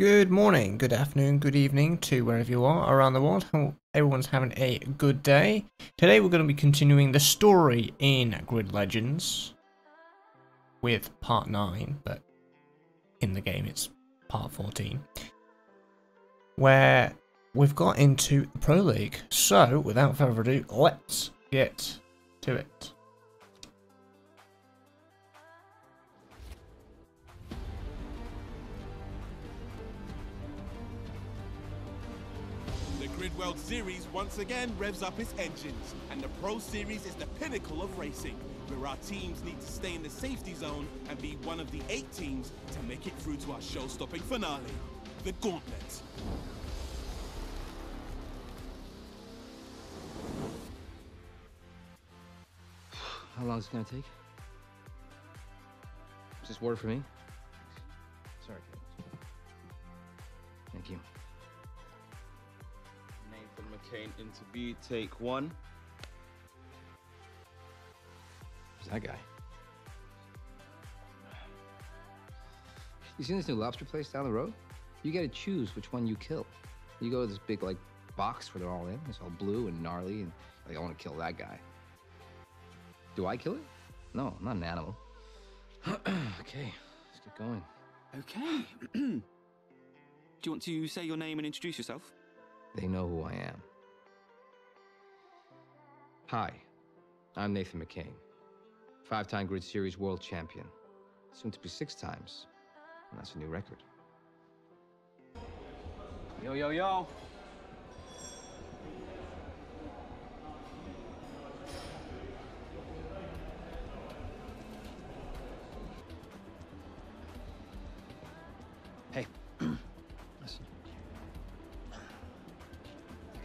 Good morning, good afternoon, good evening to wherever you are around the world. Hope everyone's having a good day. Today we're going to be continuing the story in Grid Legends with part 9, but in the game it's part 14. Where we've got into the Pro League. So, without further ado, let's get to it. Grid World Series once again revs up its engines, and the Pro Series is the pinnacle of racing, where our teams need to stay in the safety zone and be one of the eight teams to make it through to our show-stopping finale, the Gauntlet. How long is it gonna take? Is this water for me? Nathan McCain into B, take one. Who's that guy? You seen this new lobster place down the road? You gotta choose which one you kill. You go to this big like box where they're all in. It's all blue and gnarly, and like I want to kill that guy. Do I kill it? No, I'm not an animal. okay, let's get going. Okay. Do you want to say your name and introduce yourself? They know who I am. Hi, I'm Nathan McCain, five-time Grid Series world champion, soon to be six times, and that's a new record. Yo, yo, yo.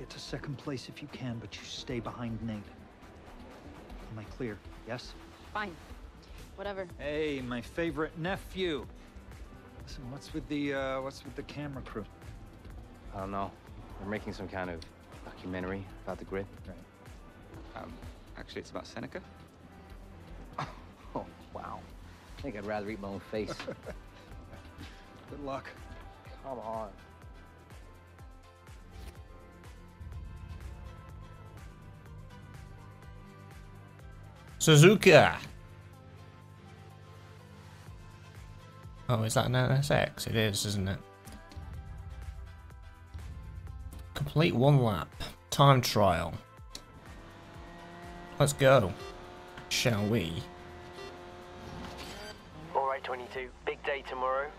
Get to second place if you can, but you stay behind Nate. Am I clear? Yes? Fine. Whatever. Hey, my favorite nephew. Listen, what's with the uh, what's with the camera crew? I don't know. We're making some kind of documentary about the grid. Right. Um, actually, it's about Seneca. Oh, wow. I think I'd rather eat my own face. Good luck. Come on. Suzuka. Oh, is that an NSX? It is, isn't it? Complete one lap. Time trial. Let's go. Shall we? Alright, 22. Big day tomorrow.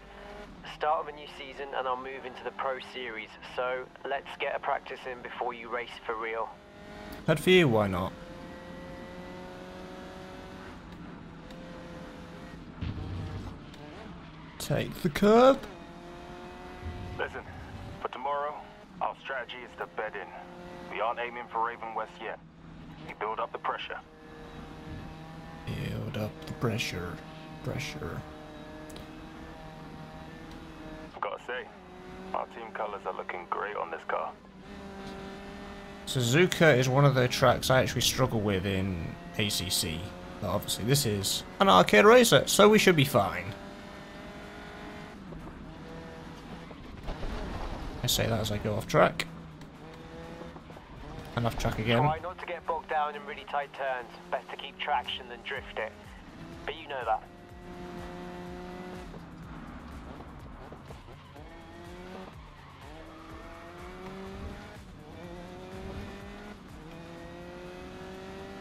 Start of a new season, and I'll move into the Pro Series. So let's get a practice in before you race for real. Good for you, why not? Take the curb. Listen, for tomorrow, our strategy is to bed in. We aren't aiming for Raven West yet. We build up the pressure. Build up the pressure. Pressure. I've got to say, our team colors are looking great on this car. Suzuka is one of the tracks I actually struggle with in ACC. But obviously this is an arcade racer, so we should be fine. I say that as I go off track. And off track again. Try not to get bogged down in really tight turns. Best to keep traction than drift it. But you know that.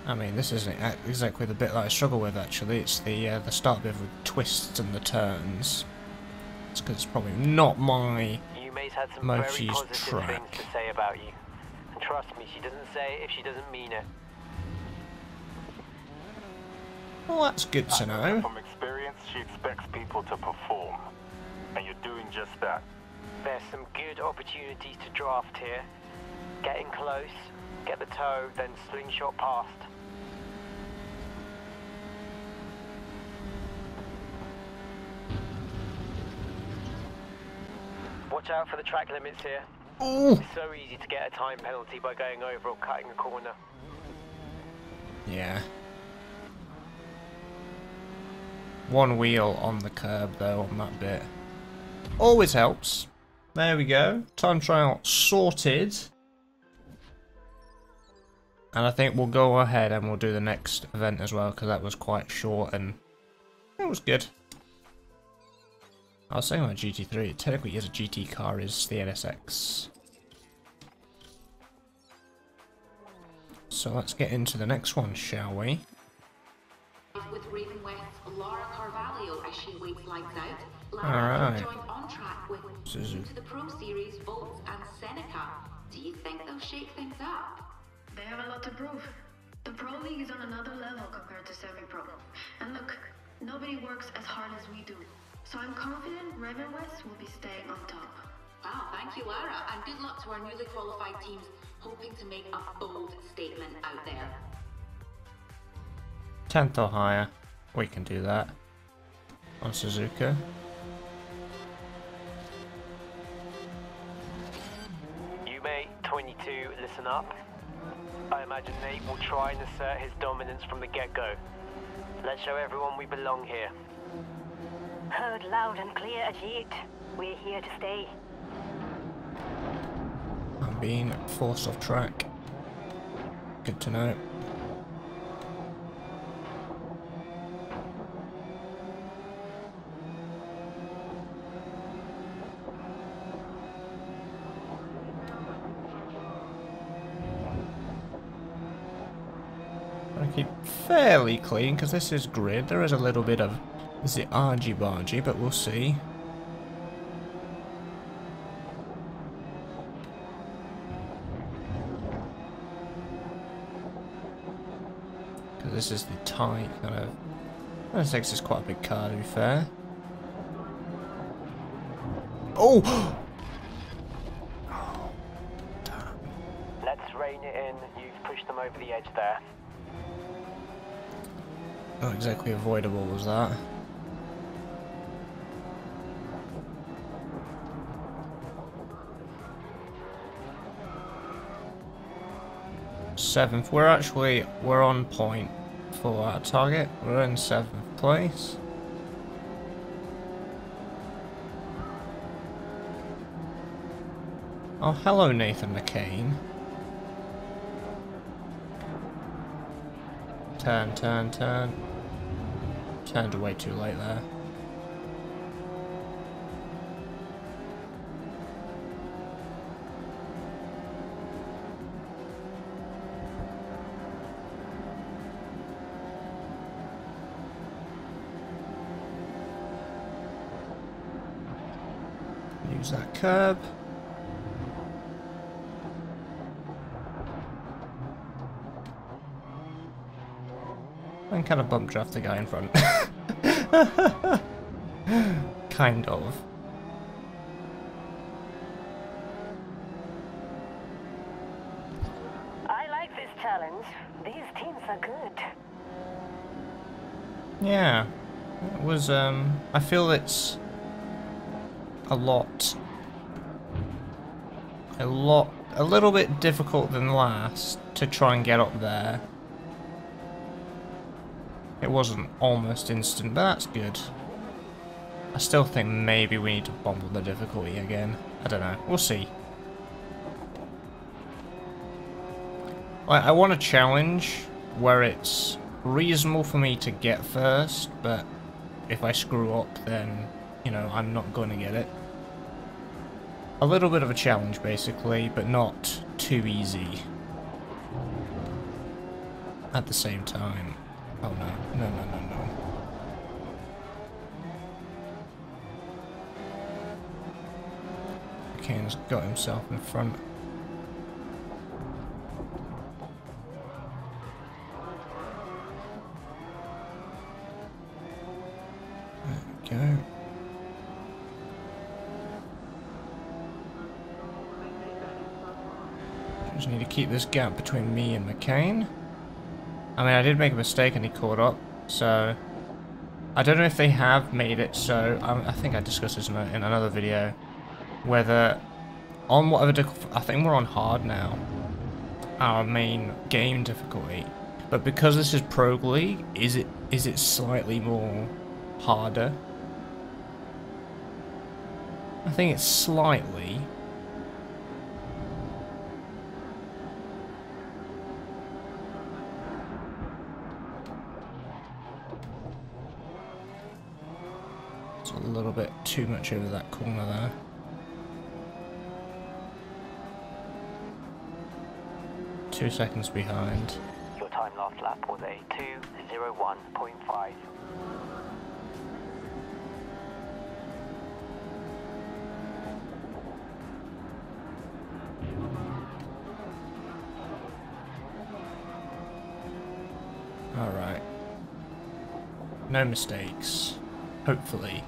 I mean, this isn't exactly the bit that I struggle with, actually. It's the uh, the start bit with twists and the turns. It's because it's probably not my... Yume's had some Most very positive track. things to say about you. And trust me, she doesn't say it if she doesn't mean it. Well, that's good to know. From experience, she expects people to perform. And you're doing just that. There's some good opportunities to draft here. Get in close, get the toe, then slingshot past. Watch out for the track limits here. Ooh. It's so easy to get a time penalty by going over or cutting a corner. Yeah. One wheel on the curb, though, on that bit. Always helps. There we go. Time trial sorted. And I think we'll go ahead and we'll do the next event as well because that was quite short and it was good. I was saying about GT3, it technically is a GT car, is the NSX. So let's get into the next one, shall we? With Raven West's Laura Carvalho as she waits lights out. All Lara right. on track with Suzu. to the Pro Series, Volts and Seneca. Do you think they'll shake things up? They have a lot to prove. The Pro League is on another level compared to semi-pro. And look, nobody works as hard as we do. So I'm confident Raven West will be staying on top. Wow, thank you, Lara, and good luck to our newly qualified teams hoping to make a bold statement out there. 10th or higher. We can do that. On Suzuka. Yume 22 listen up. I imagine Nate will try and assert his dominance from the get-go. Let's show everyone we belong here. Heard loud and clear, Ajit. We're here to stay. I'm being forced off track. Good to know. I keep fairly clean because this is grid. There is a little bit of the argy bargy, but we'll see. Because this is the tight kind of. NSX is quite a big car to be fair. Oh! Let's rein it in. You've pushed them over the edge there. Not exactly avoidable was that. Seventh. We're actually we're on point for our target. We're in seventh place. Oh, hello, Nathan McCain. Turn, turn, turn. Turned away too late there. Use that curb. And kind of bump draft the guy in front. kind of. I like this challenge. These teams are good. Yeah. It was, um, I feel it's a lot, a lot, a little bit difficult than last to try and get up there. It wasn't almost instant, but that's good. I still think maybe we need to bump up the difficulty again. I don't know. We'll see. I, I want a challenge where it's reasonable for me to get first, but if I screw up, then, you know, I'm not going to get it. A little bit of a challenge, basically, but not too easy. At the same time. Oh no, no, no, no, no. Kane's got himself in front. There we go. Just need to keep this gap between me and McCain. I mean, I did make a mistake and he caught up, so... I don't know if they have made it so... I, I think I discussed this in, a, in another video. Whether... On whatever... I think we're on hard now. Our main game difficulty. But because this is Pro League, is it is it slightly more harder? I think it's slightly. A little bit too much over that corner there. Two seconds behind. Your time last lap was a 201.5. Alright. No mistakes. Hopefully.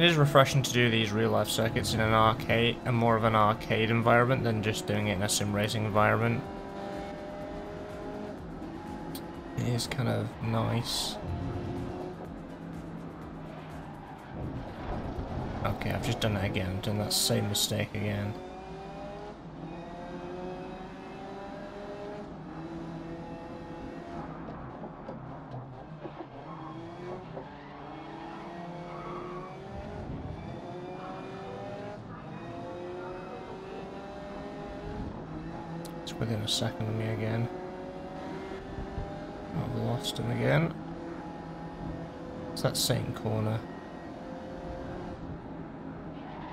It is refreshing to do these real life circuits in an arcade, and more of an arcade environment than just doing it in a sim racing environment. It is kind of nice. Okay, I've just done it again, done that same mistake again. It's within a second of me again. I've lost him again. It's that same corner.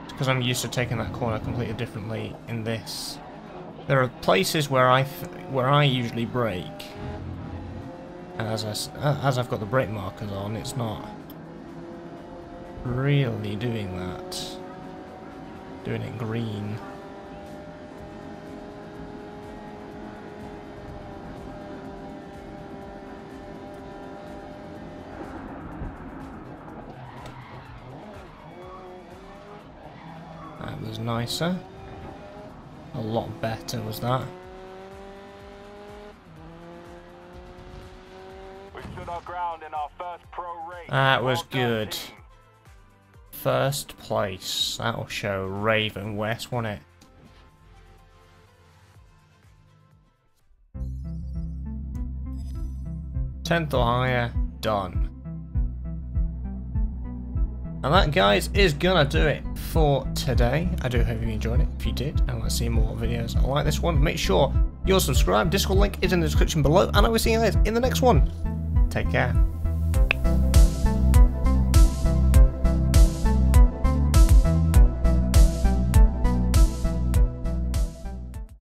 It's because I'm used to taking that corner completely differently in this. There are places where I where I usually brake. And as, I, as I've got the brake markers on, it's not really doing that. Doing it green. That was nicer. A lot better was that. We stood our ground in our first pro race. That was good. First place. That'll show Raven West, won't it? Tenth or higher, done. And that, guys, is gonna do it for today. I do hope you enjoyed it. If you did and want to see more videos like this one, make sure you're subscribed. Discord link is in the description below, and I will see you guys in the next one. Take care.